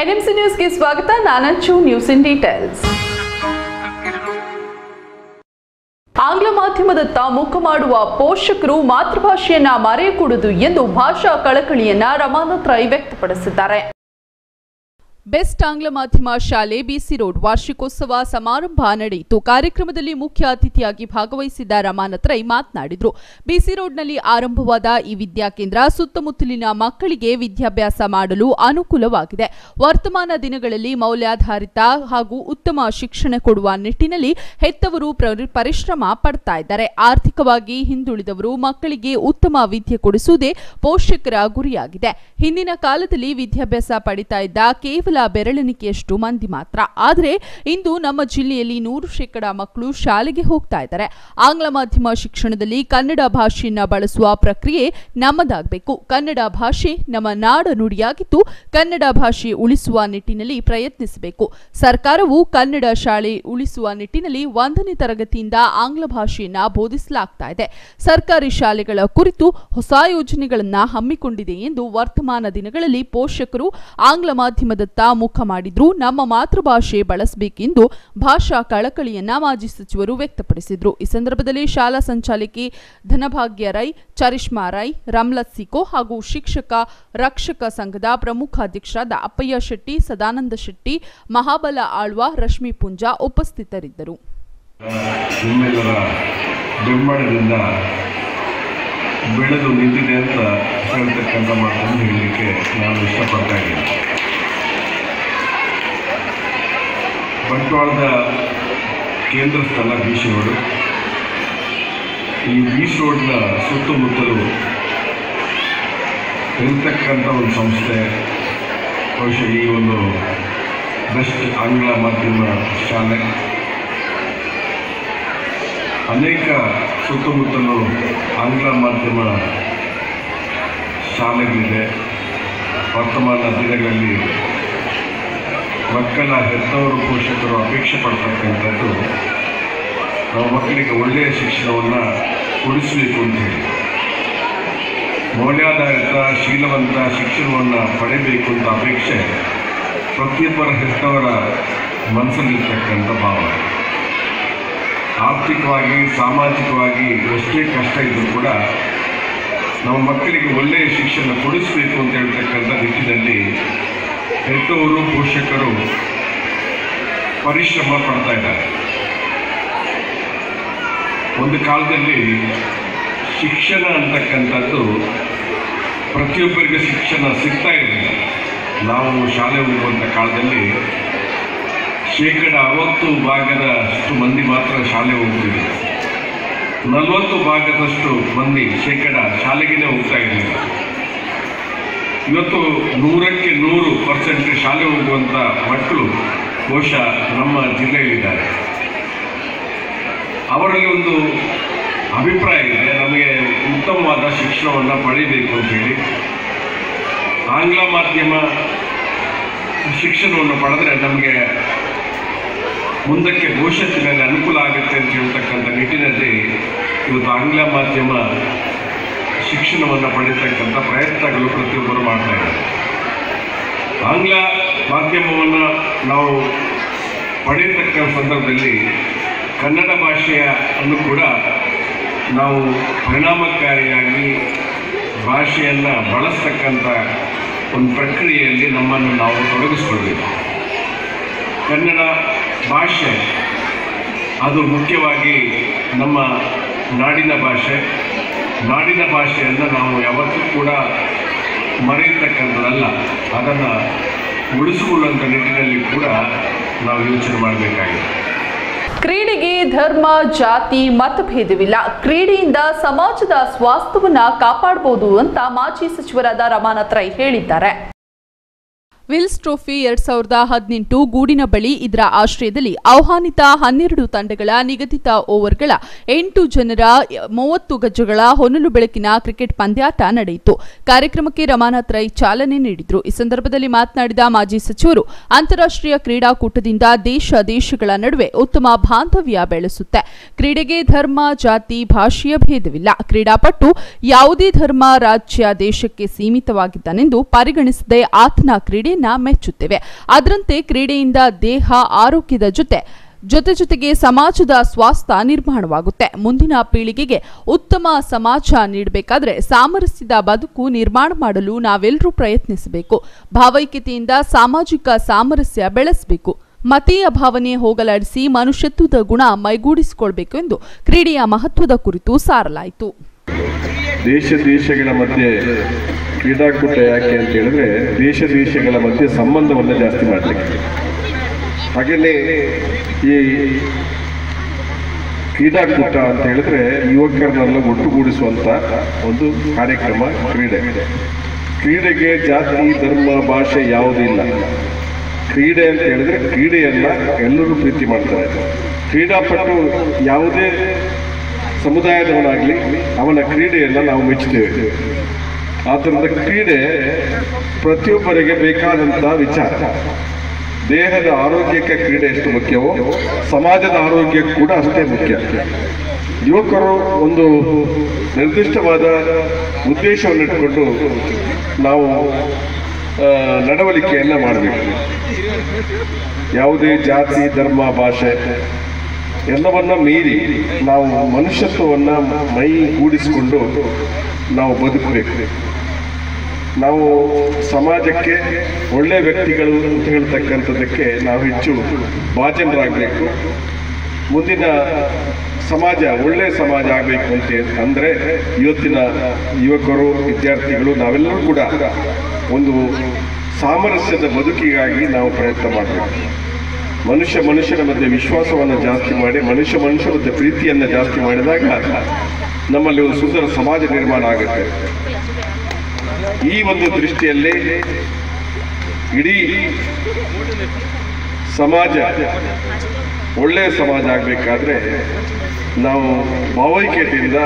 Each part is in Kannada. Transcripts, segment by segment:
ಎನ್ಎಂಸಿ ನ್ಯೂಸ್ಗೆ ಸ್ವಾಗತ. ನಾನಂಚು ನ್ಯೂಸ್ ಇನ್ ಡೀಟೇಲ್ಸ್ ಆಂಗ್ಲ ಮಾಧ್ಯಮದತ್ತ ಮುಖ ಮಾಡುವ ಪೋಷಕರು ಮಾತೃಭಾಷೆಯನ್ನ ಮರೆಯಕೂಡದು ಎಂದು ಭಾಷಾ ಕಳಕಳಿಯನ್ನ ರಮಾನಾಥ್ ರೈ ವ್ಯಕ್ತಪಡಿಸಿದ್ದಾರೆ. ಬೆಸ್ಟ್ ಆಂಗ್ಲ ಮಾಧ್ಯಮ ಶಾಲೆ ಬಿಸಿ ರೋಡ್ ವಾರ್ಷಿಕೋತ್ಸವ ಸಮಾರಂಭ ನಡೆಯಿತು. ಕಾರ್ಯಕ್ರಮದಲ್ಲಿ ಮುಖ್ಯ ಅತಿಥಿಯಾಗಿ ಭಾಗವಹಿಸಿದ್ದ ರಮಾನತ್ರೈ ರೈ ಮಾತನಾಡಿದರು. ಬಿಸಿ ರೋಡ್ನಲ್ಲಿ ಆರಂಭವಾದ ಈ ವಿದ್ಯಾಕೇಂದ್ರ ಸುತ್ತಮುತ್ತಲಿನ ಮಕ್ಕಳಿಗೆ ವಿದ್ಯಾಭ್ಯಾಸ ಮಾಡಲು ಅನುಕೂಲವಾಗಿದೆ. ವರ್ತಮಾನ ದಿನಗಳಲ್ಲಿ ಮೌಲ್ಯಾಧಾರಿತ ಹಾಗೂ ಉತ್ತಮ ಶಿಕ್ಷಣ ಕೊಡುವ ನಿಟ್ಟಿನಲ್ಲಿ ಹೆತ್ತವರು ಪ್ರ- ಪರಿಶ್ರಮ ಪಡ್ತಾ ಇದ್ದಾರೆ. ಆರ್ಥಿಕವಾಗಿ ಹಿಂದುಳಿದವರು ಮಕ್ಕಳಿಗೆ ಉತ್ತಮ ವಿದ್ಯೆ ಕೊಡಿಸುವುದೇ ಪೋಷಕರ ಗುರಿಯಾಗಿದೆ. ಹಿಂದಿನ ಕಾಲದಲ್ಲಿ ವಿದ್ಯಾಭ್ಯಾಸ ಪಡಿತಾ ಇದ್ದ ಕೇವಲ ಬೆರಳೆಣಿಕೆಯಷ್ಟು ಮಂದಿ ಮಾತ್ರ. ಆದರೆ ಇಂದು ನಮ್ಮ ಜಿಲ್ಲೆಯಲ್ಲಿ ನೂರು ಶೇಕಡ ಮಕ್ಕಳು ಶಾಲೆಗೆ ಹೋಗ್ತಾ ಇದ್ದಾರೆ. ಆಂಗ್ಲ ಮಾಧ್ಯಮ ಶಿಕ್ಷಣದಲ್ಲಿ ಕನ್ನಡ ಭಾಷೆಯನ್ನ ಬಳಸುವ ಪ್ರಕ್ರಿಯೆ ನಮ್ಮದಾಗಬೇಕು. ಕನ್ನಡ ಭಾಷೆ ನಮ್ಮ ನಾಡ ನುಡಿಯಾಗಿದ್ದು ಕನ್ನಡ ಭಾಷೆ ಉಳಿಸುವ ನಿಟ್ಟಿನಲ್ಲಿ ಪ್ರಯತ್ನಿಸಬೇಕು. ಸರ್ಕಾರವು ಕನ್ನಡ ಶಾಲೆ ಉಳಿಸುವ ನಿಟ್ಟಿನಲ್ಲಿ ಒಂದನೇ ತರಗತಿಯಿಂದ ಆಂಗ್ಲ ಭಾಷೆಯನ್ನ ಬೋಧಿಸಲಾಗ್ತಾ ಇದೆ. ಸರ್ಕಾರಿ ಶಾಲೆಗಳ ಕುರಿತು ಹೊಸ ಯೋಜನೆಗಳನ್ನು ಹಮ್ಮಿಕೊಂಡಿದೆ ಎಂದು ವರ್ತಮಾನ ದಿನಗಳಲ್ಲಿ ಪೋಷಕರು ಆಂಗ್ಲ ಮಾಧ್ಯಮದತ್ತ ಮುಖ ಮಾಡಿದ್ರು, ನಮ್ಮ ಮಾತೃಭಾಷೆ ಬಳಸಬೇಕೆಂದು ಭಾಷಾ ಕಳಕಳಿಯನ್ನ ಮಾಜಿ ಸಚಿವರು ವ್ಯಕ್ತಪಡಿಸಿದ್ರು. ಈ ಸಂದರ್ಭದಲ್ಲಿ ಶಾಲಾ ಸಂಚಾಲಕಿ ಧನಭಾಗ್ಯ ರೈ, ಚರಿಷ್ಮಾ ರೈ, ರಮ್ಲತ್ ಸಿಕೋ ಹಾಗೂ ಶಿಕ್ಷಕ, ರಕ್ಷಕ ಸಂಘದ ಪ್ರಮುಖ ಅಧ್ಯಕ್ಷರಾದ ಅಪ್ಪಯ್ಯ ಶೆಟ್ಟಿ, ಸದಾನಂದ ಶೆಟ್ಟಿ, ಮಹಾಬಲ ಆಳ್ವ ರಶ್ಮಿ ಪುಂಜಾ ಉಪಸ್ಥಿತರಿದ್ದರು. ಬೆಳೆದು ನಿಂತಿದೆ ಅಂತ ಹೇಳ್ತಕ್ಕಂಥ ಮಾತನ್ನು ಹೇಳಲಿಕ್ಕೆ ನಾನು ಇಷ್ಟಪಡ್ತಾ ಇದ್ದೀನಿ. ಬಂಟ್ವಾಳದ ಕೇಂದ್ರ ಸ್ಥಳ ಬೀಚ್ ರೋಡು. ಈ ಬೀಚ್ ರೋಡ್ನ ಸುತ್ತಮುತ್ತಲು ಇರತಕ್ಕಂಥ ಒಂದು ಸಂಸ್ಥೆ. ಬಹುಶಃ ಈ ಒಂದು ಬೆಸ್ಟ್ ಆಂಗ್ಲ ಮಾಧ್ಯಮ ಶಾಲೆ. ಅನೇಕ ಸುತ್ತಮುತ್ತಲು ಆಂಗ್ಲ ಮಾಧ್ಯಮ ಶಾಲೆಗಳಿದೆ. ವರ್ತಮಾನ ದಿನಗಳಲ್ಲಿ ಮಕ್ಕಳ ಹೆತ್ತವರು ಪೋಷಕರು ಅಪೇಕ್ಷೆ ಪಡ್ತಕ್ಕಂಥದ್ದು ನಾವು ಮಕ್ಕಳಿಗೆ ಒಳ್ಳೆಯ ಶಿಕ್ಷಣವನ್ನು ಕೊಡಿಸಬೇಕು ಅಂತ ಹೇಳಿ. ಮೌಲ್ಯಾಧಾರಿತ, ಶೀಲವಂತ ಶಿಕ್ಷಣವನ್ನು ಪಡೆಯಬೇಕು ಅಂತ ಅಪೇಕ್ಷೆ ಪ್ರತಿಯೊಬ್ಬರ ಹೆತ್ತವರ ಮನಸ್ಸಲ್ಲಿರ್ತಕ್ಕಂಥ ಭಾವನೆ ಆರ್ಥಿಕವಾಗಿ, ಸಾಮಾಜಿಕವಾಗಿ ಎಷ್ಟೇ ಕಷ್ಟ ಇದ್ದರೂ ಕೂಡ ನಮ್ಮ ಮಕ್ಕಳಿಗೆ ಒಳ್ಳೆಯ ಶಿಕ್ಷಣ ಕೊಡಿಸಬೇಕು ಅಂತ ಹೇಳ್ತಕ್ಕಂಥ ನಿಟ್ಟಿನಲ್ಲಿ ಹೆತ್ತವರು ಪೋಷಕರು ಪರಿಶ್ರಮ ಪಡ್ತಾ ಇದ್ದಾರೆ. ಒಂದು ಕಾಲದಲ್ಲಿ ಶಿಕ್ಷಣ ಅಂತಕ್ಕಂಥದ್ದು ಪ್ರತಿಯೊಬ್ಬರಿಗೆ ಶಿಕ್ಷಣ ಸಿಗ್ತಾ ಇರಲಿಲ್ಲ. ನಾವು ಶಾಲೆ ಹೋಗುವಂಥ ಕಾಲದಲ್ಲಿ ಶೇಕಡ ಅರವತ್ತು ಭಾಗದಷ್ಟು ಮಂದಿ ಮಾತ್ರ ಶಾಲೆ ಹೋಗ್ತಿದ್ರು. ನಲವತ್ತು ಭಾಗದಷ್ಟು ಮಂದಿ ಶೇಕಡ ಶಾಲೆಗೇ ಹೋಗ್ತಾ ಇರಲಿಲ್ಲ. ಇವತ್ತು ನೂರಕ್ಕೆ ನೂರು ಪರ್ಸೆಂಟ್ ಶಾಲೆ ಹೋಗುವಂಥ ಮಕ್ಕಳು ಬಹುಶಃ ನಮ್ಮ ಜಿಲ್ಲೆಯಲ್ಲಿದ್ದಾರೆ. ಅವರಲ್ಲಿ ಒಂದು ಅಭಿಪ್ರಾಯ ಇದೆ, ನಮಗೆ ಉತ್ತಮವಾದ ಶಿಕ್ಷಣವನ್ನು ಪಡೆಯಬೇಕು ಅಂತೇಳಿ ಆಂಗ್ಲ ಮಾಧ್ಯಮ ಶಿಕ್ಷಣವನ್ನು ಪಡೆದ್ರೆ ನಮಗೆ ಮುಂದಕ್ಕೆ ಭವಿಷ್ಯತ್ತಿನಲ್ಲಿ ಅನುಕೂಲ ಆಗುತ್ತೆ ಅಂತ ಹೇಳ್ತಕ್ಕಂಥ ನಿಟ್ಟಿನಲ್ಲಿ ಇವತ್ತು ಆಂಗ್ಲ ಮಾಧ್ಯಮ ಶಿಕ್ಷಣವನ್ನು ಪಡೆಯತಕ್ಕಂಥ ಪ್ರಯತ್ನಗಳು ಪ್ರತಿಯೊಬ್ಬರು ಮಾಡ್ತಾ ಇದ್ದಾರೆ. ಆಂಗ್ಲ ಮಾಧ್ಯಮವನ್ನು ನಾವು ಪಡೆಯತಕ್ಕ ಸಂದರ್ಭದಲ್ಲಿ ಕನ್ನಡ ಭಾಷೆಯ ಅನ್ನು ಕೂಡ ನಾವು ಪರಿಣಾಮಕಾರಿಯಾಗಿ ಭಾಷೆಯನ್ನು ಬಳಸ್ತಕ್ಕಂಥ ಒಂದು ಪ್ರಕ್ರಿಯೆಯಲ್ಲಿ ನಮ್ಮನ್ನು ನಾವು ತೊಡಗಿಸ್ಕೊಳ್ಬೇಕು. ಕನ್ನಡ ಭಾಷೆ, ಅದು ಮುಖ್ಯವಾಗಿ ನಮ್ಮ ನಾಡಿನ ಭಾಷೆ ನಾಡಿನ ಭಾಷೆಯನ್ನು ನಾವು ಯಾವತ್ತೂ ಕೂಡ ಮರೆಯತಕ್ಕಂಥದ್ದಲ್ಲ, ಅದನ್ನು ಉಳಿಸಿಕೊಳ್ಳುವಂಥ ನಿಟ್ಟಿನಲ್ಲಿ ಕೂಡ ನಾವು ಯೋಚನೆ ಮಾಡಬೇಕಾಗಿದೆ. ಕ್ರೀಡೆಗೆ ಧರ್ಮ, ಜಾತಿ, ಮತಭೇದವಿಲ್ಲ. ಕ್ರೀಡೆಯಿಂದ ಸಮಾಜದ ಸ್ವಾಸ್ಥ್ಯವನ್ನ ಕಾಪಾಡಬಹುದು ಅಂತ ಮಾಜಿ ಸಚಿವರಾದ ರಮಾನಾಥ್ ರೈ ಹೇಳಿದ್ದಾರೆ. ವಿಲ್ಸ್ ಟ್ರೋಫಿ ಎರಡ್ ಸಾವಿರದ ಹದಿನೆಂಟು ಗೂಡಿನ ಬಳಿ ಇದರ ಆಶ್ರಯದಲ್ಲಿ ಆಹ್ವಾನಿತ ಹನ್ನೆರಡು ತಂಡಗಳ ನಿಗದಿತ ಓವರ್ಗಳ ಎಂಟು ಜನರ ಮೂವತ್ತು ಗಜಗಳ ಹೊನಲು ಬೆಳಕಿನ ಕ್ರಿಕೆಟ್ ಪಂದ್ಯಾಟ ನಡೆಯಿತು. ಕಾರ್ಯಕ್ರಮಕ್ಕೆ ರಮಾನಾಥ್ ರೈ ಚಾಲನೆ ನೀಡಿದರು. ಈ ಸಂದರ್ಭದಲ್ಲಿ ಮಾತನಾಡಿದ ಮಾಜಿ ಸಚಿವರು, ಅಂತಾರಾಷ್ಟ್ರೀಯ ಕ್ರೀಡಾಕೂಟದಿಂದ ದೇಶ ದೇಶಗಳ ನಡುವೆ ಉತ್ತಮ ಬಾಂಧವ್ಯ ಬೆಳೆಸುತ್ತೆ. ಕ್ರೀಡೆಗೆ ಧರ್ಮ, ಜಾತಿ, ಭಾಷೆಯ ಭೇದವಿಲ್ಲ. ಕ್ರೀಡಾಪಟು ಯಾವುದೇ ಧರ್ಮ ರಾಜ್ಯ ದೇಶಕ್ಕೆ ಸೀಮಿತವಾಗಿದ್ದಾನೆಂದು ಪರಿಗಣಿಸದೆ ಆತನ ಕ್ರೀಡೆಯನ್ನ ಮೆಚ್ಚುತ್ತೇವೆ. ಅದರಂತೆ ಕ್ರೀಡೆಯಿಂದ ದೇಹ, ಆರೋಗ್ಯದ ಜೊತೆ ಜೊತೆ ಜೊತೆಗೆ ಸಮಾಜದ ಸ್ವಾಸ್ಥ್ಯ ನಿರ್ಮಾಣವಾಗುತ್ತೆ. ಮುಂದಿನ ಪೀಳಿಗೆಗೆ ಉತ್ತಮ ಸಮಾಜ ನೀಡಬೇಕಾದ್ರೆ ಸಾಮರಸ್ಯದ ಬದುಕು ನಿರ್ಮಾಣ ಮಾಡಲು ನಾವೆಲ್ಲರೂ ಪ್ರಯತ್ನಿಸಬೇಕು. ಭಾವೈಕ್ಯತೆಯಿಂದ ಸಾಮಾಜಿಕ ಸಾಮರಸ್ಯ ಬೆಳೆಸಬೇಕು. ಮತೀಯ ಭಾವನೆ ಹೋಗಲಾಡಿಸಿ ಮನುಷ್ಯತ್ವದ ಗುಣ ಮೈಗೂಡಿಸಿಕೊಳ್ಬೇಕು ಎಂದು ಕ್ರೀಡೆಯ ಮಹತ್ವದ ಕುರಿತು ಸಾರಲಾಯಿತು. ದೇಶ ದೇಶಗಳ ಕ್ರೀಡಾಕೂಟ ಯಾಕೆ ಅಂತ ಹೇಳಿದ್ರೆ ದೇಶ ದೇಶಗಳ ಮಧ್ಯೆ ಸಂಬಂಧವನ್ನು ಜಾಸ್ತಿ ಮಾಡಲಿಕ್ಕೆ. ಹಾಗೆಯೇ ಈ ಕ್ರೀಡಾಕೂಟ ಅಂತ ಹೇಳಿದ್ರೆ ಯುವಕರನ್ನೆಲ್ಲ ಒಟ್ಟುಗೂಡಿಸುವಂತ ಒಂದು ಕಾರ್ಯಕ್ರಮ, ಕ್ರೀಡೆ. ಕ್ರೀಡೆಗೆ ಜಾತಿ, ಧರ್ಮ, ಭಾಷೆ ಯಾವುದೂ ಇಲ್ಲ. ಕ್ರೀಡೆ ಅಂತ ಹೇಳಿದ್ರೆ ಕ್ರೀಡೆಯನ್ನ ಎಲ್ಲರೂ ಪ್ರೀತಿ ಮಾಡ್ತಾರೆ. ಕ್ರೀಡಾಪಟು ಯಾವುದೇ ಸಮುದಾಯದವನಾಗಲಿ ಅವನ ಕ್ರೀಡೆಯನ್ನು ನಾವು ಮೆಚ್ಚುತ್ತೇವೆ. ಆದ್ದರಿಂದ ಕ್ರೀಡೆ ಪ್ರತಿಯೊಬ್ಬರಿಗೆ ಬೇಕಾದಂಥ ವಿಚಾರ. ದೇಹದ ಆರೋಗ್ಯಕ್ಕೆ ಕ್ರೀಡೆ ಎಷ್ಟು ಮುಖ್ಯವೋ, ಸಮಾಜದ ಆರೋಗ್ಯ ಕೂಡ ಅಷ್ಟೇ ಮುಖ್ಯ. ಯುವಕರು ಒಂದು ನಿರ್ದಿಷ್ಟವಾದ ಉದ್ದೇಶವನ್ನು ಇಟ್ಕೊಂಡು ನಾವು ನಡವಳಿಕೆಯನ್ನು ಮಾಡಬೇಕು. ಯಾವುದೇ ಜಾತಿ, ಧರ್ಮ, ಭಾಷೆ ಎಲ್ಲವನ್ನ ಮೀರಿ ನಾವು ಮನುಷ್ಯತ್ವವನ್ನು ಮೈ ಗೂಡಿಸಿಕೊಂಡು ನಾವು ಬದುಕಬೇಕು. ನಾವು ಸಮಾಜಕ್ಕೆ ಒಳ್ಳೆ ವ್ಯಕ್ತಿಗಳು ಅಂತ ಹೇಳ್ತಕ್ಕಂಥದ್ದಕ್ಕೆ ನಾವು ಹೆಚ್ಚು ಭಾಜನರಾಗಬೇಕು. ಮುಂದಿನ ಸಮಾಜ ಒಳ್ಳೆ ಸಮಾಜ ಆಗಬೇಕು ಅಂತ ಅಂದರೆ ಇವತ್ತಿನ ಯುವಕರು, ವಿದ್ಯಾರ್ಥಿಗಳು ನಾವೆಲ್ಲರೂ ಕೂಡ ಒಂದು ಸಾಮರಸ್ಯದ ಬದುಕಿಗಾಗಿ ನಾವು ಪ್ರಯತ್ನ ಮಾಡಬೇಕು. ಮನುಷ್ಯ ಮನುಷ್ಯನ ಮಧ್ಯೆ ವಿಶ್ವಾಸವನ್ನು ಜಾಸ್ತಿ ಮಾಡಿ ಮನುಷ್ಯ ಮನುಷ್ಯ ಮಧ್ಯೆ ಪ್ರೀತಿಯನ್ನು ಜಾಸ್ತಿ ಮಾಡಿದಾಗ ನಮ್ಮಲ್ಲಿ ಒಂದು ಸುಂದರ ಸಮಾಜ ನಿರ್ಮಾಣ ಆಗುತ್ತೆ. ಈ ಒಂದು ದೃಷ್ಟಿಯಲ್ಲಿ ಇಡೀ ಸಮಾಜ ಒಳ್ಳೆಯ ಸಮಾಜ ಆಗಬೇಕಾದ್ರೆ ನಾವು ಭಾವೈಕ್ಯತೆಯಿಂದ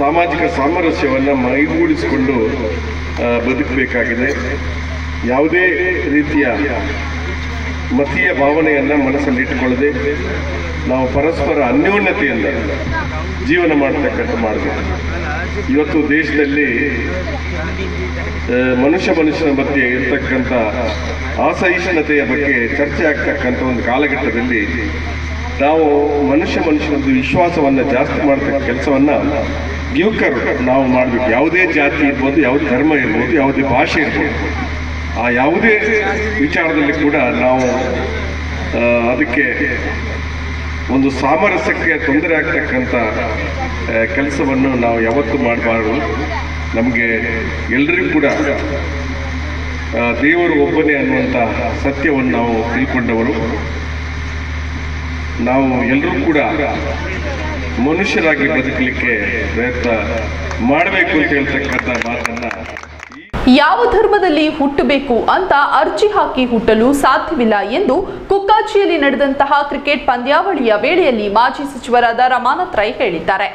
ಸಾಮಾಜಿಕ ಸಾಮರಸ್ಯವನ್ನು ಮೈಗೂಡಿಸಿಕೊಂಡು ಬದುಕಬೇಕಾಗಿದೆ. ಯಾವುದೇ ರೀತಿಯ ಮತೀಯ ಭಾವನೆಯನ್ನು ಮನಸ್ಸಲ್ಲಿ ಇಟ್ಟುಕೊಳ್ಳದೆ ನಾವು ಪರಸ್ಪರ ಅನ್ಯೋನ್ಯತೆಯಿಂದ ಜೀವನ ಮಾಡತಕ್ಕಂಥ ಮಾಡಬೇಕು ಇವತ್ತು ದೇಶದಲ್ಲಿ ಮನುಷ್ಯ ಮನುಷ್ಯನ ಬಗ್ಗೆ ಇರ್ತಕ್ಕಂಥ ಅಸಹಿಷ್ಣುತೆಯ ಬಗ್ಗೆ ಚರ್ಚೆ ಆಗ್ತಕ್ಕಂಥ ಒಂದು ಕಾಲಘಟ್ಟದಲ್ಲಿ ನಾವು ಮನುಷ್ಯ ಮನುಷ್ಯನದ್ದು ವಿಶ್ವಾಸವನ್ನು ಜಾಸ್ತಿ ಮಾಡ್ತಕ್ಕ ಕೆಲಸವನ್ನು ಯುವಕರು ನಾವು ಮಾಡಬೇಕು. ಯಾವುದೇ ಜಾತಿ ಇರ್ಬೋದು ಯಾವುದೇ ಧರ್ಮ ಇರ್ಬೋದು, ಯಾವುದೇ ಭಾಷೆ ಇರ್ಬೋದು. ಆ ಯಾವುದೇ ವಿಚಾರದಲ್ಲಿ ಕೂಡ ನಾವು ಅದಕ್ಕೆ ಒಂದು ಸಾಮರಸ್ಯಕ್ಕೆ ತೊಂದರೆ ಆಗ್ತಕ್ಕಂಥ ಕೆಲಸವನ್ನು ನಾವು ಯಾವತ್ತೂ ಮಾಡಬಾರ್ದು. ನಮಗೆ ಎಲ್ಲರಿಗೂ ಕೂಡ ದೇವರು ಒಬ್ಬನೇ ಅನ್ನುವಂಥ ಸತ್ಯವನ್ನು ನಾವು ತಿಳ್ಕೊಂಡವರು. ನಾವು ಎಲ್ಲರೂ ಕೂಡ ಮನುಷ್ಯರಾಗಿ ಬದುಕಲಿಕ್ಕೆ ಪ್ರಯತ್ನ ಮಾಡಬೇಕು ಅಂತ ಹೇಳ್ತಕ್ಕಂಥ ಮಾತನ್ನ ಯಾವ ಧರ್ಮದಲ್ಲಿ ಹುಟ್ಟಬೇಕು ಅಂತ ಅರ್ಜಿ ಹಾಕಿ ಹುಟ್ಟಲು ಸಾಧ್ಯವಿಲ್ಲ ಎಂದು ಕುಕ್ಕಾಚಿಯಲ್ಲಿ ನಡೆದಂತಹ ಕ್ರಿಕೆಟ್ ಪಂದ್ಯಾವಳಿಯ ವೇಳೆಯಲ್ಲಿ ಮಾಜಿ ಸಚಿವರಾದ ರಮಾನಾಥ್ ರೈ ಹೇಳಿದ್ದಾರೆ.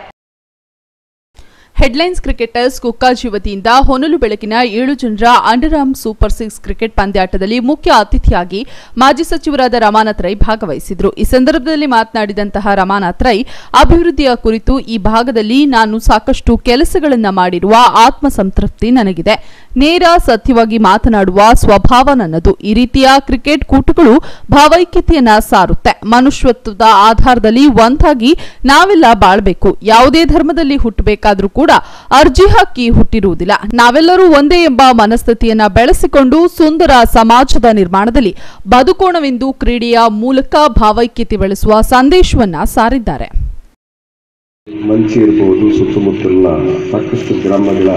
ಹೆಡ್ಲೈನ್ಸ್ ಕ್ರಿಕೆಟರ್ಸ್ ಕುಕ್ಕಾಜಿ ವತಿಯಿಂದ ಹೊನಲು ಬೆಳಕಿನ ಏಳು ಜನರ under arm super six cricket ಪಂದ್ಯಾಟದಲ್ಲಿ ಮುಖ್ಯ ಅತಿಥಿಯಾಗಿ ಮಾಜಿ ಸಚಿವರಾದ ರಮಾನಾಥ್ ರೈ ಭಾಗವಹಿಸಿದ್ರು. ಈ ಸಂದರ್ಭದಲ್ಲಿ ಮಾತನಾಡಿದಂತಹ ರಮಾನಾಥ್ ರೈ, ಅಭಿವೃದ್ಧಿಯ ಕುರಿತು ಈ ಭಾಗದಲ್ಲಿ ನಾನು ಸಾಕಷ್ಟು ಕೆಲಸಗಳನ್ನು ಮಾಡಿರುವ ಆತ್ಮಸಂತೃಪ್ತಿ ನನಗಿದೆ. ನೇರ ಸತ್ಯವಾಗಿ ಮಾತನಾಡುವ ಸ್ವಭಾವ ನನ್ನದು. ಈ ರೀತಿಯ ಕ್ರಿಕೆಟ್ ಕೂಟಗಳು ಭಾವೈಕ್ಯತೆಯನ್ನ ಸಾರುತ್ತೆ. ಮನುಷ್ಯತ್ವದ ಆಧಾರದಲ್ಲಿ ಒಂದಾಗಿ ನಾವೆಲ್ಲ ಬಾಳ್ಬೇಕು. ಯಾವುದೇ ಧರ್ಮದಲ್ಲಿ ಹುಟ್ಟಬೇಕಾದ್ರೂ ಕೂಡ ಅರ್ಜಿ ಹಕ್ಕಿ ಹುಟ್ಟಿರುವುದಿಲ್ಲ. ನಾವೆಲ್ಲರೂ ಒಂದೇ ಎಂಬ ಮನಸ್ಥಿತಿಯನ್ನ ಬೆಳೆಸಿಕೊಂಡು ಸುಂದರ ಸಮಾಜದ ನಿರ್ಮಾಣದಲ್ಲಿ ಬದುಕೋಣವೆಂದು ಕ್ರೀಡೆಯ ಮೂಲಕ ಭಾವೈಕ್ಯತೆ ಬೆಳೆಸುವ ಸಂದೇಶವನ್ನ ಸಾರಿದ್ದಾರೆ. ಮಂಚಿ ಇರಬಹುದು ಸುತ್ತಮುತ್ತಲಿನ ಸಾಕಷ್ಟು ಗ್ರಾಮಗಳ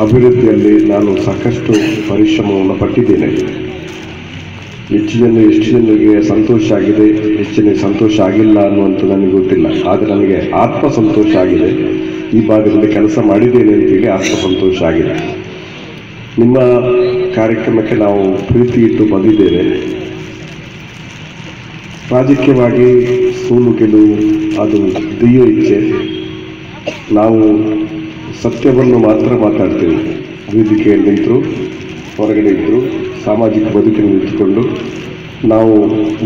ಅಭಿವೃದ್ಧಿಯಲ್ಲಿ ನಾನು ಸಾಕಷ್ಟು ಪರಿಶ್ರಮವನ್ನು ಪಟ್ಟಿದ್ದೇನೆ. ಹೆಚ್ಚು ಜನ ಎಷ್ಟು ಸಂತೋಷ ಆಗಿದೆ. ಹೆಚ್ಚಿನ ಸಂತೋಷ ಆಗಿಲ್ಲ ಅನ್ನುವಂಥ ನನಗೆ ಗೊತ್ತಿಲ್ಲ. ಆದರೆ ನನಗೆ ಆತ್ಮ ಸಂತೋಷ ಆಗಿದೆ. ಈ ಭಾಗದಲ್ಲಿ ಕೆಲಸ ಮಾಡಿದ್ದೇನೆ ಅಂತೇಳಿ ಆತ್ಮ ಸಂತೋಷ ಆಗಿದೆ. ನಿಮ್ಮ ಕಾರ್ಯಕ್ರಮಕ್ಕೆ ನಾವು ಪ್ರೀತಿ ಇಟ್ಟು ಬಂದಿದ್ದೇವೆ. ರಾಜಕೀಯವಾಗಿ ಸೋಲು ಗೆಲುವು ಅದು ದೈವ ಇಚ್ಛೆ. ನಾವು ಸತ್ಯವನ್ನು ಮಾತ್ರ ಮಾತಾಡ್ತೇವೆ. ವೇದಿಕೆಯಲ್ಲಿ ನಿಂತರು ಹೊರಗಡೆ ಇದ್ದರು ಸಾಮಾಜಿಕ ಬದುಕಿನಲ್ಲಿ ನಿಂತುಕೊಂಡು ನಾವು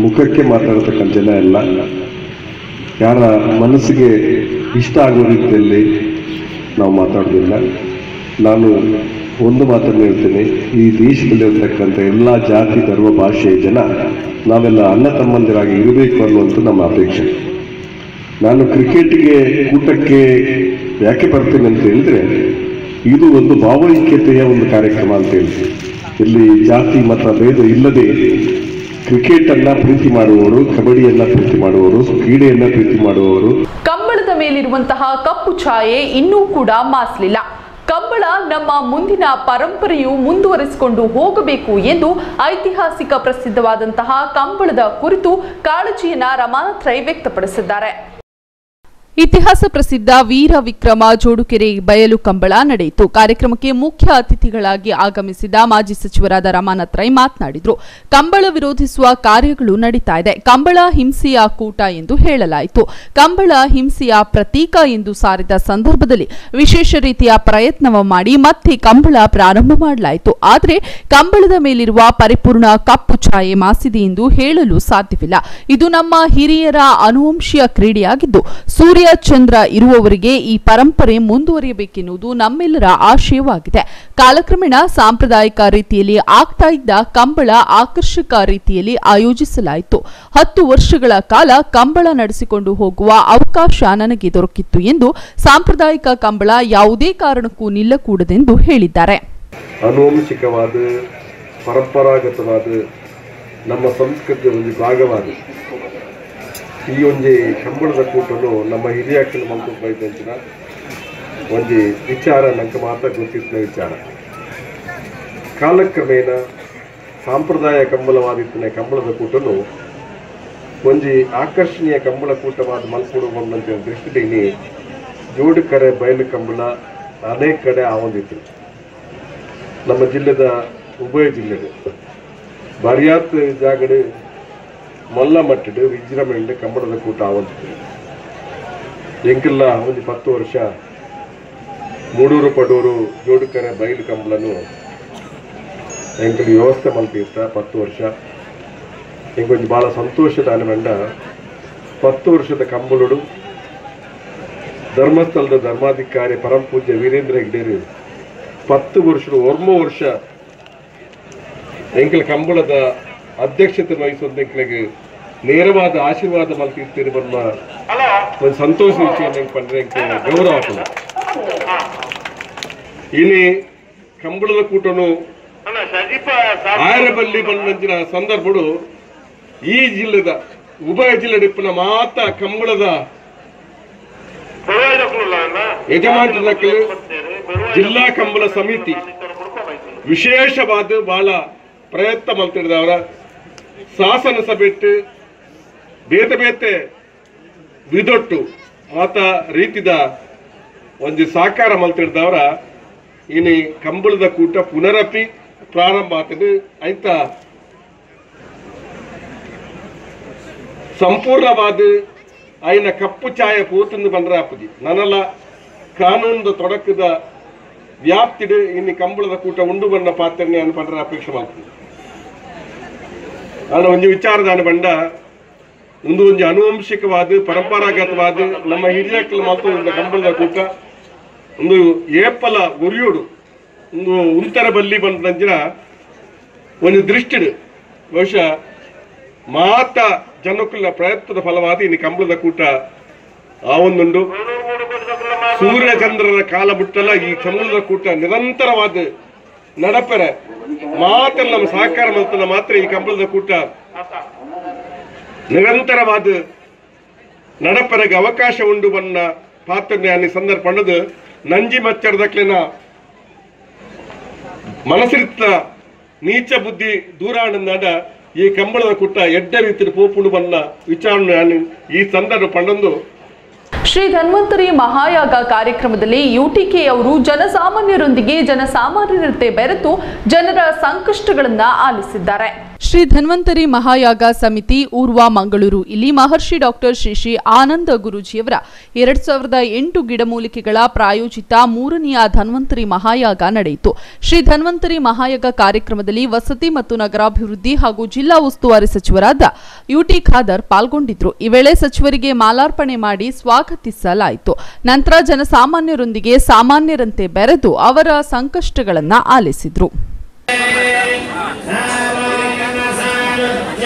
ಮುಖಕ್ಕೆ ಮಾತಾಡತಕ್ಕಂಥ ಜನ ಎಲ್ಲ, ಯಾರ ಮನಸ್ಸಿಗೆ ಇಷ್ಟ ಆಗೋ ರೀತಿಯಲ್ಲಿ ನಾವು ಮಾತಾಡೋದಿಲ್ಲ ನಾನು ಒಂದು ಮಾತನ್ನು ಹೇಳ್ತೇನೆ, ಈ ದೇಶದಲ್ಲಿರ್ತಕ್ಕಂಥ ಎಲ್ಲ ಜಾತಿ, ಧರ್ಮ, ಭಾಷೆಯ ಜನ, ನಾವೆಲ್ಲ ಅಣ್ಣ ತಮ್ಮಂದಿರಾಗಿ ಇರಬೇಕು ಅನ್ನುವಂಥ ನಮ್ಮ ಅಪೇಕ್ಷೆ. ನಾನು ಕ್ರಿಕೆಟ್ಗೆ ಕೂಟಕ್ಕೆ ಯಾಕೆ ಬರ್ತೇನೆ ಅಂತ ಹೇಳಿದ್ರೆ ಇದು ಒಂದು ಭಾವೈಕ್ಯತೆಯ ಒಂದು ಕಾರ್ಯಕ್ರಮ ಅಂತ ಹೇಳಿ ಇಲ್ಲಿ ಜಾತಿ, ಮತ, ಭೇದ ಇಲ್ಲದೆ ಕ್ರಿಕೆಟ್ ಅನ್ನ ಪ್ರೀತಿ ಮಾಡುವವರು, ಕಬಡ್ಡಿಯನ್ನ ಪ್ರೀತಿ ಮಾಡುವವರು, ಕ್ರೀಡೆಯನ್ನ ಪ್ರೀತಿ ಮಾಡುವವರು. ಕಂಬಳದ ಮೇಲಿರುವಂತಹ ಕಪ್ಪು ಛಾಯೆ ಇನ್ನೂ ಕೂಡ ಮಾಸಲಿಲ್ಲ. ಕಂಬಳ ನಮ್ಮ ಮುಂದಿನ ಪರಂಪರೆಯು ಮುಂದುವರಿಸಿಕೊಂಡು ಹೋಗಬೇಕು ಎಂದು ಐತಿಹಾಸಿಕ ಪ್ರಸಿದ್ಧವಾದಂತಹ ಕಂಬಳದ ಕುರಿತು ಕಾಳಜಿಯನ್ನ ರಮಾನಾಥ್ ರೈ ವ್ಯಕ್ತಪಡಿಸಿದ್ದಾರೆ. ಇತಿಹಾಸ ಪ್ರಸಿದ್ಧ ವೀರ ವಿಕ್ರಮ ಜೋಡುಕೆರೆ ಬಯಲು ಕಂಬಳ ನಡೆಯಿತು. ಕಾರ್ಯಕ್ರಮಕ್ಕೆ ಮುಖ್ಯ ಅತಿಥಿಗಳಾಗಿ ಆಗಮಿಸಿದ ಮಾಜಿ ಸಚಿವರಾದ ರಮಾನಾಥ್ ರೈ ಮಾತನಾಡಿದರು. ಕಂಬಳ ವಿರೋಧಿಸುವ ಕಾರ್ಯಗಳು ನಡೀತಾ ಇದೆ. ಕಂಬಳ ಹಿಂಸೆಯ ಕೂಟ ಎಂದು ಹೇಳಲಾಯಿತು. ಕಂಬಳ ಹಿಂಸೆಯ ಪ್ರತೀಕ ಎಂದು ಸಾರಿದ ಸಂದರ್ಭದಲ್ಲಿ ವಿಶೇಷ ರೀತಿಯ ಪ್ರಯತ್ನವ ಮಾಡಿ ಮತ್ತೆ ಕಂಬಳ ಪ್ರಾರಂಭ ಮಾಡಲಾಯಿತು. ಆದರೆ ಕಂಬಳದ ಮೇಲಿರುವ ಪರಿಪೂರ್ಣ ಕಪ್ಪು ಛಾಯೆ ಮಾಸಿದೆ ಎಂದು ಹೇಳಲು ಸಾಧ್ಯವಿಲ್ಲ. ಇದು ನಮ್ಮ ಹಿರಿಯರ ಅನುವಂಶೀಯ ಕ್ರೀಡೆಯಾಗಿದ್ದು, ಸೂರ್ಯ ಚಂದ್ರ ಇರುವವರಿಗೆ ಈ ಪರಂಪರೆ ಮುಂದುವರಿಯಬೇಕೆನ್ನುವುದು ನಮ್ಮೆಲ್ಲರ ಆಶಯವಾಗಿದೆ. ಕಾಲಕ್ರಮೇಣ ಸಾಂಪ್ರದಾಯಿಕ ರೀತಿಯಲ್ಲಿ ಆಗ್ತಾ ಇದ್ದ ಕಂಬಳ ಆಕರ್ಷಕ ರೀತಿಯಲ್ಲಿ ಆಯೋಜಿಸಲಾಯಿತು. ಹತ್ತು ವರ್ಷಗಳ ಕಾಲ ಕಂಬಳ ನಡೆಸಿಕೊಂಡು ಹೋಗುವ ಅವಕಾಶ ನನಗೆ ದೊರಕಿತ್ತು ಎಂದು ಸಾಂಪ್ರದಾಯಿಕ ಕಂಬಳ ಯಾವುದೇ ಕಾರಣಕ್ಕೂ ನಿಲ್ಲಕೂಡದೆಂದು ಹೇಳಿದ್ದಾರೆ. ಅನುವಂಶಿಕವಾದ, ಪರಂಪರಾಗತವಾದ ನಮ್ಮ ಸಂಸ್ಕೃತಿಯ ಒಂದು ಭಾಗವಾದ ಈ ಒಂಜಿ ಕಂಬಳದ ಕೂಟಲು ನಮ್ಮ ಹಿರಿಯಾಕಿನ ಮಂತು ಬೈದಂಚಿನ ಒಂಜಿ ವಿಚಾರ, ನಂಗೆ ಮಾತ್ರ ಗೊತ್ತಿದ್ದ ವಿಚಾರ. ಕಾಲಕ್ರಮೇಣ ಸಾಂಪ್ರದಾಯ ಕಂಬಳವಾದಿತ್ತಿನ ಕಂಬಳದ ಕೂಟಲು ಒಂಜಿ ಆಕರ್ಷಣೀಯ ಕಂಬಳ ಕೂಟವಾದ ಮಲ್ಪುಡು ಬಂದಂತ ದೃಷ್ಟಿಯಲ್ಲಿ ಜೋಡು ಕರೆ ಬಯಲು ಕಂಬಳ ಅನೇಕ ಕಡೆ ಆವಂದಿತ್ತು. ನಮ್ಮ ಜಿಲ್ಲೆದ ಉಭಯ ಜಿಲ್ಲೆಡು ಬರ್ಯಾತ್ ಜಾಗಡು ಮಟ್ಟಡು ವಿಜೃಂಭಣೆ ಕಂಬಳದ ಕೂಟ ಆವಂತಿತ್ತು ಎಂಕೆಲ್ಲ ಒಂದು ಪತ್ತು ವರ್ಷ ಮೂಡೂರು ಪಡೂರು ಜೋಡುಕರೆ ಬಯಲು ಕಂಬಳನು ಎಂಕಲ್ ವ್ಯವಸ್ಥೆ ಮಲ್ತಿರ್ತ ಪತ್ತು ವರ್ಷ. ಎಂಗೊಂದು ಭಾಳ ಸಂತೋಷದ ಅನುಬಂಡ ಪತ್ತು ವರ್ಷದ ಕಂಬಳುಡು ಧರ್ಮಸ್ಥಳದ ಧರ್ಮಾಧಿಕಾರಿ ಪರಮಪೂಜ್ಯ ವೀರೇಂದ್ರ ಹೆಗ್ಡೇರಿ ಪತ್ತು ವರ್ಷದ ಒರ್ಮ ವರ್ಷ ಎಂಕಲ್ ಕಂಬಳದ ಅಧ್ಯಕ್ಷತೆ ವಹಿಸೋದಕ್ಕೆ ನೇರವಾದ ಆಶೀರ್ವಾದ ಮಲ್ತಿರ್ತೀರಿ ಬನ್ನ ಒಂದು ಸಂತೋಷ ವಿಷಯ ಎಂಕ ಗೌರವ ಇಲ್ಲಿ ಕಂಬಳದ ಕೂಟನು ಆಯರಬಲ್ಲಿ ಬಂದಂಚಿನ ಸಂದರ್ಭಡು ಈ ಜಿಲ್ಲೆದ ಉಭಯ ಜಿಲ್ಲೆ ಡಿಪ್ಪನ ಮಾತ ಕಂಬಳದ ಯಜಮಾನಕ್ಕೆ ಜಿಲ್ಲಾ ಕಂಬಳ ಸಮಿತಿ ವಿಶೇಷವಾದ ಬಹಳ ಪ್ರಯತ್ನ ಮಾಡ್ತಿದ್ದವರ ಶಾಸನ ಸಭೆಟ್ಟು ಬೇತೆ ಬೇತೆ ವಿದೊಟ್ಟು ಮಾತ ರೀತಿದ ಒಂದು ಸಾಕಾರ ಮಲ್ತಿಡ್ದವರ ಇನಿ ಕಂಬಳದ ಕೂಟ ಪುನರಪಿ ಪ್ರಾರಂಭ ಆಗ್ತದೆ ಐತ ಸಂಪೂರ್ಣವಾದ ಆಯ್ನ ಕಪ್ಪು ಛಾಯೆ ಪೋತಂದು ಆಪದಿ ನನಲ ಕಾನೂನದ ತೊಡಕದ ವ್ಯಾಪ್ತಿಡು ಇನ್ನು ಕಂಬಳದ ಕೂಟ ಉಂಡು ಬಣ್ಣ ಪಾತ್ರನೆ ಅನ್ನು ಅಪೇಕ್ಷೆ ಮಾಡ್ತೀನಿ. ನಾನು ಒಂದು ವಿಚಾರದಾನ ಬಂಡ ಒಂದು ಒಂದು ಅನುವಂಶಿಕವಾದ ಪರಂಪರಾಗತವಾದ, ನಮ್ಮ ಹಿರಿಯಕ್ಕಲು ಮಾತ್ರ ಒಂದು ಕಂಬಳದ ಕೂಟ ಒಂದು ಏಪಲ ಉರಿಯೋಡು, ಒಂದು ಉಂತರ ಬಲ್ಲಿ ಬಂದಂಜಿನ ಒಂದು ದೃಷ್ಟಿಡು. ಬಹುಶಃ ಮಾತ ಜನಕ್ಕುಲ ಪ್ರಯತ್ನದ ಫಲವಾದ ಇನ್ನು ಕಂಬಳದ ಕೂಟ ಆ ಒಂದುಂಡು. ಸೂರ್ಯಚಂದ್ರರ ಕಾಲ ಬಿಟ್ಟಲ್ಲ ಈ ಕಂಬಳದ ಕೂಟ ನಿರಂತರವಾದ ನಡಪೆರೆ ಮಾತ್ರ ನಮ್ಮ ಸಹಕಾರ ಮಂತ್ರ ಮಾತ್ರ ಈ ಕಂಬಳದ ಕೂಟ ನಿರಂತರವಾದ ನಡಪರಗ ಅವಕಾಶ ಉಂಡು ಬನ್ನ ಪಾತ್ರ ಸಂದರ್ಭ ಪಣ್ಣದು ನಂಜಿ ಮಚ್ಚರದಕ್ಲೆನ ಮನಸ್ಸಿರಿತ್ತ ನೀಚ ಬುದ್ಧಿ ದೂರಾಣಂದಾಡ ಈ ಕಂಬಳದ ಕುಟ್ಟ ಎಡ್ಡ ರೀತಿ ಪೋಪುಂಡು ಬನ್ನ ವಿಚಾರಣೆ ಈ ಸಂದರ್ಭ ಪಂಡೊಂದು ಶ್ರೀ ಧನ್ವಂತರಿ ಮಹಾಯಾಗ ಕಾರ್ಯಕ್ರಮದಲ್ಲಿ ಯುಟಿಕೆ ಅವರು ಜನಸಾಮಾನ್ಯರೊಂದಿಗೆ ಜನಸಾಮಾನ್ಯರಂತೆ ಬೆರೆತು ಜನರ ಸಂಕಷ್ಟಗಳನ್ನು ಆಲಿಸಿದ್ದಾರೆ. ಶ್ರೀ ಧನ್ವಂತರಿ ಮಹಾಯಾಗ ಸಮಿತಿ ಊರ್ವ ಮಂಗಳೂರು. ಇಲ್ಲಿ ಮಹರ್ಷಿ ಡಾಕ್ಟರ್ ಶ್ರೀ ಶ್ರೀ ಆನಂದ ಗುರೂಜಿಯವರ ಎರಡ್ ಸಾವಿರದ ಎಂಟು ಗಿಡಮೂಲಿಕೆಗಳ ಪ್ರಾಯೋಜಿತ ಮೂರನೆಯ ಧನ್ವಂತರಿ ಮಹಾಯಾಗ ನಡೆಯಿತು. ಶ್ರೀ ಧನ್ವಂತರಿ ಮಹಾಯಾಗ ಕಾರ್ಯಕ್ರಮದಲ್ಲಿ ವಸತಿ ಮತ್ತು ನಗರಾಭಿವೃದ್ಧಿ ಹಾಗೂ ಜಿಲ್ಲಾ ಉಸ್ತುವಾರಿ ಸಚಿವರಾದ ಯುಟಿ ಖಾದರ್ ಪಾಲ್ಗೊಂಡಿದ್ರು. ಈ ವೇಳೆ ಸಚಿವರಿಗೆ ಮಾಲಾರ್ಪಣೆ ಮಾಡಿ ಸ್ವಾಗತಿಸಲಾಯಿತು. ನಂತರ ಜನಸಾಮಾನ್ಯರೊಂದಿಗೆ ಸಾಮಾನ್ಯರಂತೆ ಬೆರೆದು ಅವರ ಸಂಕಷ್ಟಗಳನ್ನು ಆಲಿಸಿದ್ರು.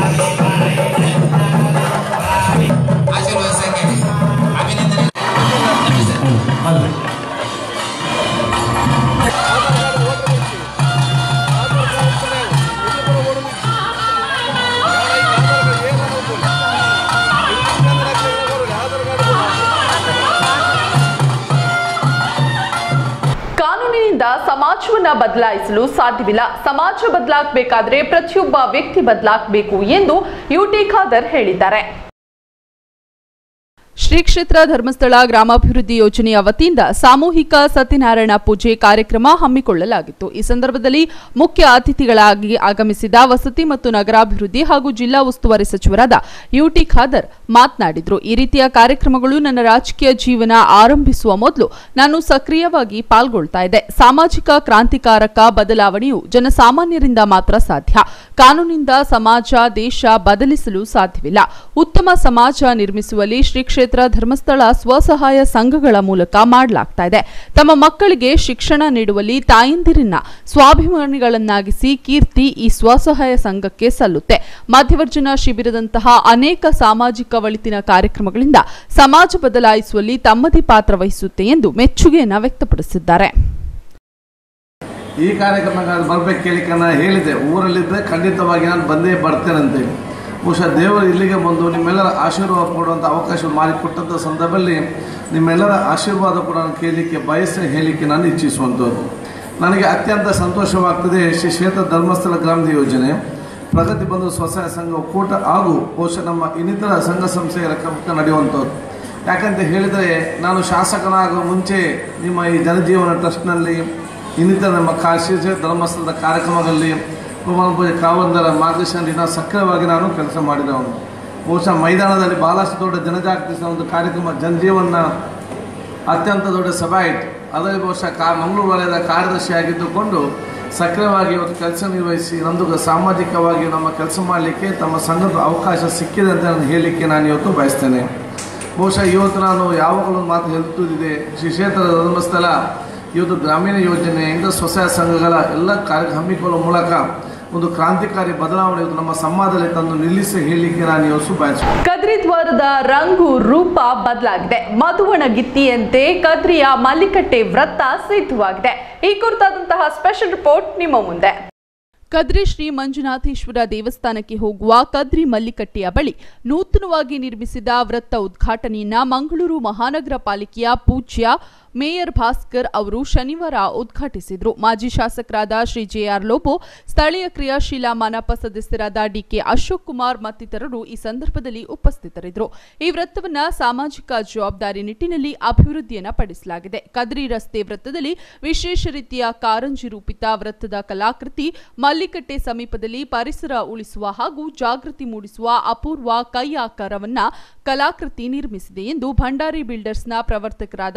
Bye. ಬದಲಾಯಿಸಲು ಸಾಧ್ಯವಿಲ್ಲ. ಸಮಾಜ ಬದಲಾಗಬೇಕಾದ್ರೆ ಪ್ರತಿಯೊಬ್ಬ ವ್ಯಕ್ತಿ ಬದಲಾಗಬೇಕು ಎಂದು ಯುಟಿ ಖಾದರ್ ಹೇಳಿದ್ದಾರೆ. ಶ್ರೀ ಕ್ಷೇತ್ರ ಧರ್ಮಸ್ಥಳ ಗ್ರಾಮಾಭಿವೃದ್ಧಿ ಯೋಜನೆಯ ವತಿಯಿಂದ ಸಾಮೂಹಿಕ ಸತ್ಯನಾರಾಯಣ ಪೂಜೆ ಕಾರ್ಯಕ್ರಮ ಹಮ್ಮಿಕೊಳ್ಳಲಾಗಿತ್ತು. ಈ ಸಂದರ್ಭದಲ್ಲಿ ಮುಖ್ಯ ಅತಿಥಿಗಳಾಗಿ ಆಗಮಿಸಿದ ವಸತಿ ಮತ್ತು ನಗರಾಭಿವೃದ್ಧಿ ಹಾಗೂ ಜಿಲ್ಲಾ ಉಸ್ತುವಾರಿ ಸಚಿವರಾದ ಯುಟಿ ಖಾದರ್ ಮಾತನಾಡಿದರು. ಈ ರೀತಿಯ ಕಾರ್ಯಕ್ರಮಗಳು ನನ್ನ ರಾಜಕೀಯ ಜೀವನ ಆರಂಭಿಸುವ ಮೊದಲು ನಾನು ಸಕ್ರಿಯವಾಗಿ ಪಾಲ್ಗೊಳ್ತಾ ಇದ್ದೆ. ಸಾಮಾಜಿಕ ಕ್ರಾಂತಿಕಾರಕ ಬದಲಾವಣೆಯು ಜನಸಾಮಾನ್ಯರಿಂದ ಮಾತ್ರ ಸಾಧ್ಯ. ಕಾನೂನಿಂದ ಸಮಾಜ, ದೇಶ ಬದಲಿಸಲು ಸಾಧ್ಯವಿಲ್ಲ. ಉತ್ತಮ ಸಮಾಜ ನಿರ್ಮಿಸುವಲ್ಲಿ ಶ್ರೀ ಧರ್ಮಸ್ಥಳ ಸ್ವಸಹಾಯ ಸಂಘಗಳ ಮೂಲಕ ಮಾಡಲಾಗ್ತಾ ಇದೆ. ತಮ್ಮ ಮಕ್ಕಳಿಗೆ ಶಿಕ್ಷಣ ನೀಡುವಲ್ಲಿ ತಾಯಂದಿರಿನ ಸ್ವಾಭಿಮಾನಿಗಳನ್ನಾಗಿಸಿ ಕೀರ್ತಿ ಈ ಸ್ವಸಹಾಯ ಸಂಘಕ್ಕೆ ಸಲ್ಲುತ್ತೆ. ಮಧ್ಯವರ್ಜನ ಶಿಬಿರದಂತಹ ಅನೇಕ ಸಾಮಾಜಿಕ ಒಳಿತಿನ ಕಾರ್ಯಕ್ರಮಗಳಿಂದ ಸಮಾಜ ಬದಲಾಯಿಸುವಲ್ಲಿ ತಮ್ಮದೇ ಪಾತ್ರ ವಹಿಸುತ್ತೆ ಎಂದು ಮೆಚ್ಚುಗೆಯನ್ನು ವ್ಯಕ್ತಪಡಿಸಿದ್ದಾರೆ. ಈ ಕಾರ್ಯಕ್ರಮಗಳು ಬರಬೇಕು ಹೇಳಿದೆ. ಊರಲ್ಲಿದ್ದರೆ ಖಂಡಿತವಾಗಿ ನಾನು ಬಂದೇ ಬರ್ತೇನೆ ಅಂತೇಳಿ ಬಹುಶಃ ದೇವರು ಇಲ್ಲಿಗೆ ಬಂದು ನಿಮ್ಮೆಲ್ಲರ ಆಶೀರ್ವಾದ ಕೊಡುವಂಥ ಅವಕಾಶ ಮಾಡಿಕೊಟ್ಟಂಥ ಸಂದರ್ಭದಲ್ಲಿ ನಿಮ್ಮೆಲ್ಲರ ಆಶೀರ್ವಾದ ಕೂಡ ನಾನು ಕೇಳಲಿಕ್ಕೆ ಬಯಸಿ ಹೇಳಲಿಕ್ಕೆ ನಾನು ಇಚ್ಛಿಸುವಂಥದ್ದು ನನಗೆ ಅತ್ಯಂತ ಸಂತೋಷವಾಗ್ತದೆ ಶ್ರೀ ಕ್ಷೇತ್ರ ಧರ್ಮಸ್ಥಳ ಗ್ರಾಮದ ಯೋಜನೆ. ಪ್ರಗತಿ ಬಂಧು ಸ್ವಸಹಾಯ ಸಂಘ ಒಕ್ಕೂಟ ಹಾಗೂ ಬಹುಶಃ ನಮ್ಮ ಇನ್ನಿತರ ಸಂಘ ಸಂಸ್ಥೆಯ ಕಮಕ ನಡೆಯುವಂಥದ್ದು. ಯಾಕಂತ ಹೇಳಿದರೆ ನಾನು ಶಾಸಕನಾಗುವ ಮುಂಚೆ ನಿಮ್ಮ ಈ ಜನಜೀವನ ಟ್ರಸ್ಟ್ನಲ್ಲಿ, ಇನ್ನಿತರ ನಮ್ಮ ಕಾಶಿ ಧರ್ಮಸ್ಥಳದ ಕಾರ್ಯಕ್ರಮಗಳಲ್ಲಿ ಕುಮಾರ ಕಾವಂದರ ಮಾರ್ಗದರ್ಶನದಲ್ಲಿ ನಾನು ಸಕ್ರಿಯವಾಗಿ ನಾನು ಕೆಲಸ ಮಾಡಿದವನು ಬಹುಶಃ ಮೈದಾನದಲ್ಲಿ ಬಹಳಷ್ಟು ದೊಡ್ಡ ಜನಜಾಗೃತಿ ಒಂದು ಕಾರ್ಯಕ್ರಮ ಜನಜೀವನ ಅತ್ಯಂತ ದೊಡ್ಡ ಸಭೆ ಆಯಿತು. ಅದರಲ್ಲಿ ಬಹುಶಃ ಕಾ ಮಂಗಳೂರು ವಲಯದ ಕಾರ್ಯದರ್ಶಿಯಾಗಿದ್ದುಕೊಂಡು ಸಕ್ರಿಯವಾಗಿ ಇವತ್ತು ಕೆಲಸ ನಿರ್ವಹಿಸಿ ನಮ್ಮದು ಸಾಮಾಜಿಕವಾಗಿ ನಮ್ಮ ಕೆಲಸ ಮಾಡಲಿಕ್ಕೆ ತಮ್ಮ ಸಂಘದ ಅವಕಾಶ ಸಿಕ್ಕಿದೆ ಅಂತ ನಾನು ಹೇಳಲಿಕ್ಕೆ ನಾನು ಇವತ್ತು ಬಯಸ್ತೇನೆ. ಬಹುಶಃ ಇವತ್ತು ನಾನು ಯಾವಾಗಲೂ ಮಾತು ಹೇಳ್ತಿದ್ದೆ ಶ್ರೀ ಕ್ಷೇತ್ರ ಧರ್ಮಸ್ಥಳ, ಇವತ್ತು ಗ್ರಾಮೀಣ ಯೋಜನೆಯಿಂದ ಸ್ವಸಹಾಯ ಸಂಘಗಳ ಎಲ್ಲ ಕಾರ್ಯ ಹಮ್ಮಿಕೊಳ್ಳುವ ಮೂಲಕ ಒಂದು ಕ್ರಾಂತಿಕಾರಿ ಬದಲಾವಣೆ ನಮ್ಮ ಸಮಾಜದಲ್ಲಿ ತಂದು ನಿಲ್ಲಿಸಿ ಹೇಳಲಿಕ್ಕೆ ನಾನು ಇವತ್ತು ಬಯಸುತ್ತೇನೆ ಕದ್ರಿ ದ್ವಾರದ ರಂಗು ರೂಪ ಬದಲಾಗಿದೆ. ಮಧುವಣ ಗಿತ್ತಿಯಂತೆ ಕದ್ರಿಯ ಮಲ್ಲಿಕಟ್ಟೆ ವೃತ್ತ ಸಿದ್ಧವಾಗಿದೆ ಈ ಕುರಿತಾದಂತಹ ಸ್ಪೆಷಲ್ ರಿಪೋರ್ಟ್ ನಿಮ್ಮ ಮುಂದೆ. ಕದ್ರಿ ಶ್ರೀ ಮಂಜುನಾಥೇಶ್ವರ ದೇವಸ್ಥಾನಕ್ಕೆ ಹೋಗುವ ಕದ್ರಿ ಮಲ್ಲಿಕಟ್ಟೆಯ ಬಳಿ ನೂತನವಾಗಿ ನಿರ್ಮಿಸಿದ ವೃತ್ತ ಉದ್ಘಾಟನೆಯನ್ನ ಮಂಗಳೂರು ಮಹಾನಗರ ಪಾಲಿಕೆಯ ಪೂಜ್ಯ ಮೇಯರ್ ಭಾಸ್ಕರ್ ಅವರು ಶನಿವಾರ ಉದ್ಘಾಟಿಸಿದರು. ಮಾಜಿ ಶಾಸಕರಾದ ಶ್ರೀ ಜೆಆರ್ ಲೋಬೋ, ಸ್ಥಳೀಯ ಕ್ರಿಯಾಶೀಲ ಮನಪ ಸದಸ್ಯರಾದ ಡಿಕೆ ಅಶೋಕ್ ಕುಮಾರ್ ಮತ್ತಿತರರು ಈ ಸಂದರ್ಭದಲ್ಲಿ ಉಪಸ್ಥಿತರಿದ್ದರು. ಈ ವೃತ್ತವನ್ನು ಸಾಮಾಜಿಕ ಜವಾಬ್ದಾರಿ ನಿಟ್ಟಿನಲ್ಲಿ ಅಭಿವೃದ್ಧಿಯನ್ನು ಪಡಿಸಲಾಗಿದೆ. ಕದ್ರಿ ರಸ್ತೆ ವೃತ್ತದಲ್ಲಿ ವಿಶೇಷ ರೀತಿಯ ಕಾರಂಜಿ ರೂಪಿತ ವೃತ್ತದ ಕಲಾಕೃತಿ ಮಲ್ಲಿಕಟ್ಟೆ ಸಮೀಪದಲ್ಲಿ ಪರಿಸರ ಉಳಿಸುವ ಹಾಗೂ ಜಾಗೃತಿ ಮೂಡಿಸುವ ಅಪೂರ್ವ ಕೈ ಆಕಾರವನ್ನ ಕಲಾಕೃತಿ ನಿರ್ಮಿಸಿದೆ ಎಂದು ಭಂಡಾರಿ ಬಿಲ್ಡರ್ಸ್ನ ಪ್ರವರ್ತಕರಾದ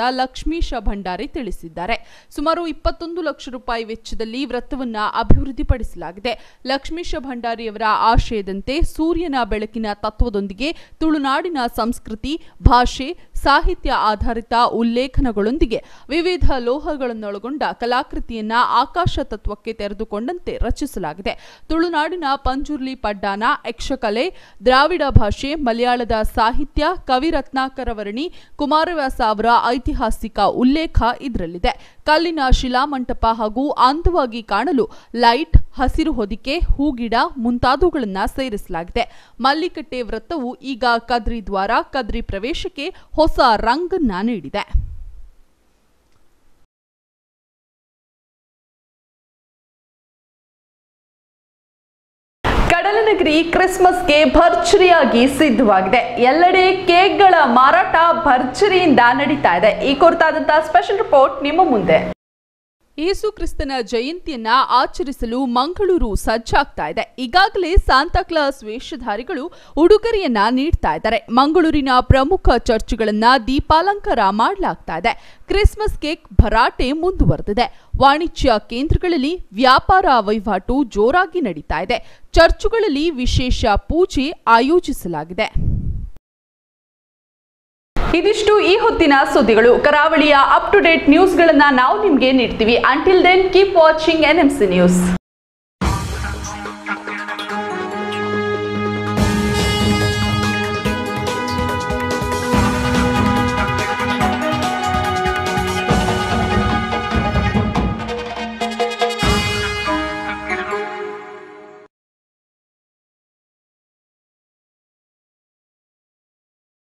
ಲಕ್ಷ್ಮೀಶ ಭಂಡಾರಿ ತಿಳಿಸಿದ್ದಾರೆ. ಸುಮಾರು ಇಪ್ಪತ್ತೊಂದು ಲಕ್ಷ ರೂಪಾಯಿ ವೆಚ್ಚದಲ್ಲಿ ವ್ರತವನ್ನು ಅಭಿವೃದ್ಧಿಪಡಿಸಲಾಗಿದೆ. ಲಕ್ಷ್ಮೀಶ ಭಂಡಾರಿಯವರ ಆಶಯದಂತೆ ಸೂರ್ಯನ ಬೆಳಕಿನ ತತ್ವದೊಂದಿಗೆ ತುಳುನಾಡಿನ ಸಂಸ್ಕೃತಿ, ಭಾಷೆ ಸಾಹಿತ್ಯ ಆಧಾರಿತ ಉಲ್ಲೇಖನಗಳೊಂದಿಗೆ ವಿವಿಧ ಲೋಹಗಳನ್ನೊಳಗೊಂಡ ಕಲಾಕೃತಿಯನ್ನ ಆಕಾಶ ತತ್ವಕ್ಕೆ ತೆರೆದುಕೊಂಡಂತೆ ರಚಿಸಲಾಗಿದೆ. ತುಳುನಾಡಿನ ಪಂಜುರ್ಲಿ ಪಡ್ಡಾನ, ಯಕ್ಷಕಲೆ, ದ್ರಾವಿಡ ಭಾಷೆ, ಮಲಯಾಳದ ಸಾಹಿತ್ಯ, ಕವಿ ರತ್ನಾಕರವರ್ಣಿ ಕುಮಾರವ್ಯಾಸ ಅವರ ಐತಿಹಾಸಿಕ ಉಲ್ಲೇಖ ಇದರಲ್ಲಿದೆ. ಕಲ್ಲಿನ ಶಿಲಾಮಂಟಪ ಹಾಗೂ ಅಂತವಾಗಿ ಕಾಣಲು ಲೈಟ್, ಹಸಿರು ಹೊದಿಕೆ, ಹೂಗಿಡ ಮುಂತಾದವುಗಳನ್ನು ಸೇರಿಸಲಾಗಿದೆ. ಮಲ್ಲಿಕಟ್ಟೆ ವೃತ್ತವು ಈಗ ಕದ್ರಿ ದ್ವಾರ, ಕದ್ರಿ ಪ್ರವೇಶಕ್ಕೆ ಹೊಸ ರಂಗನ್ನ ನೀಡಿದೆ. ಕಡಲನಗರಿ ಕ್ರಿಸ್ಮಸ್ಗೆ ಭರ್ಜರಿಯಾಗಿ ಸಿದ್ಧವಾಗಿದೆ. ಎಲ್ಲೆಡೆ ಕೇಕ್ಗಳ ಮಾರಾಟ ಭರ್ಜರಿಯಿಂದ ನಡೀತಾ ಇದೆ. ಈ ಕುರಿತಾದಂತಹ ಸ್ಪೆಷಲ್ ರಿಪೋರ್ಟ್ ನಿಮ್ಮ ಮುಂದೆ. ಯೇಸು ಕ್ರಿಸ್ತನ ಜಯಂತಿಯನ್ನ ಆಚರಿಸಲು ಮಂಗಳೂರು ಸಜ್ಜಾಗ್ತಾ ಇದೆ. ಈಗಾಗಲೇ ಸಾಂತಾಕ್ಲಾಸ್ ವೇಷಧಾರಿಗಳು ಉಡುಗೊರೆಯನ್ನ ನೀಡ್ತಾ ಇದ್ದಾರೆ. ಮಂಗಳೂರಿನ ಪ್ರಮುಖ ಚರ್ಚ್ಗಳನ್ನ ದೀಪಾಲಂಕಾರ ಮಾಡಲಾಗ್ತಾ ಇದೆ. ಕ್ರಿಸ್ಮಸ್ ಕೇಕ್ ಭರಾಟೆ ಮುಂದುವರೆದಿದೆ. ವಾಣಿಜ್ಯ ಕೇಂದ್ರಗಳಲ್ಲಿ ವ್ಯಾಪಾರ ವಹಿವಾಟು ಜೋರಾಗಿ ನಡೀತಾ ಇದೆ. ಚರ್ಚ್ಗಳಲ್ಲಿ ವಿಶೇಷ ಪೂಜೆ ಆಯೋಜಿಸಲಾಗಿದೆ. ಇದಿಷ್ಟು ಈ ಹೊತ್ತಿನ ಸುದ್ದಿಗಳು. ಕರಾವಳಿಯ ಅಪ್ ಟು ಡೇಟ್ ನ್ಯೂಸ್ಗಳನ್ನ ನಾವು ನಿಮಗೆ ನೀಡ್ತೀವಿ. Until then keep watching N M C news